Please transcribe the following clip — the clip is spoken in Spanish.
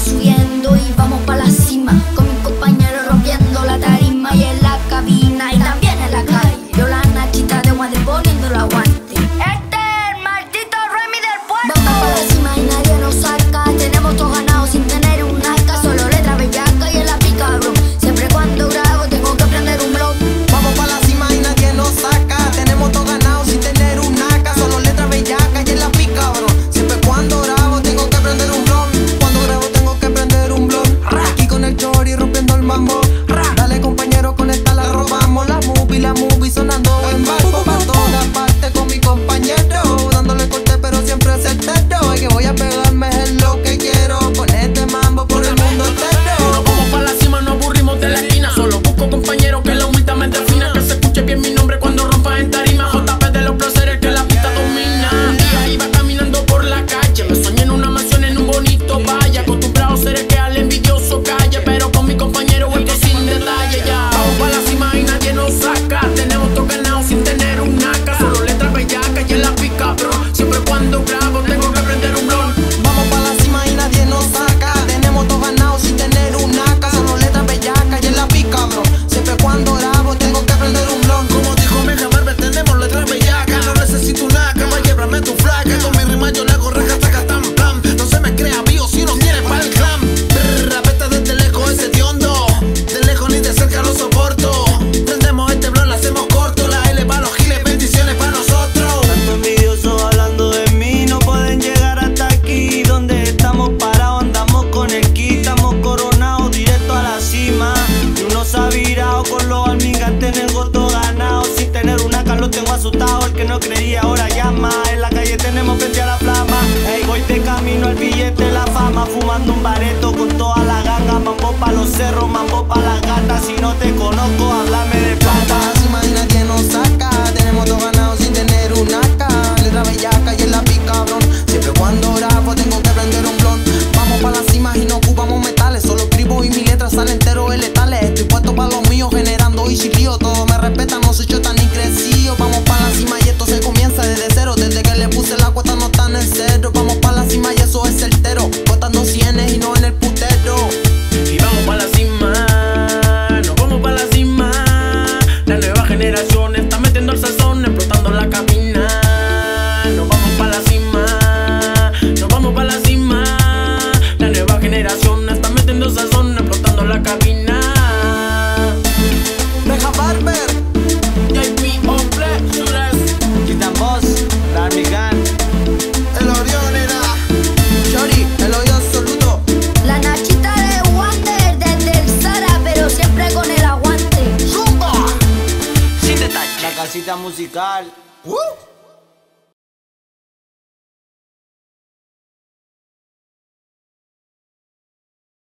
pasuje asustado, el que no creía ahora llama. En la calle tenemos frente a la flama. Ey, voy de camino al billete, la fama. Fumando un bareto con toda la ganga. Mambo pa' los cerros, mambo pa' las gatas. Si no te conozco, háblame de plata. Imagina que nos saca. Tenemos dos ganados sin tener un acá. Letra bellaca y en la pica, cabrón. Siempre cuando rapo tengo que prender un blon. Vamos pa' las cimas y no ocupamos metales. Solo escribo y mi letra sale entero de letales. Estoy puesto pa' los míos generando y chilío. Todo me respeta, no soy yo tan casita musical. Uh.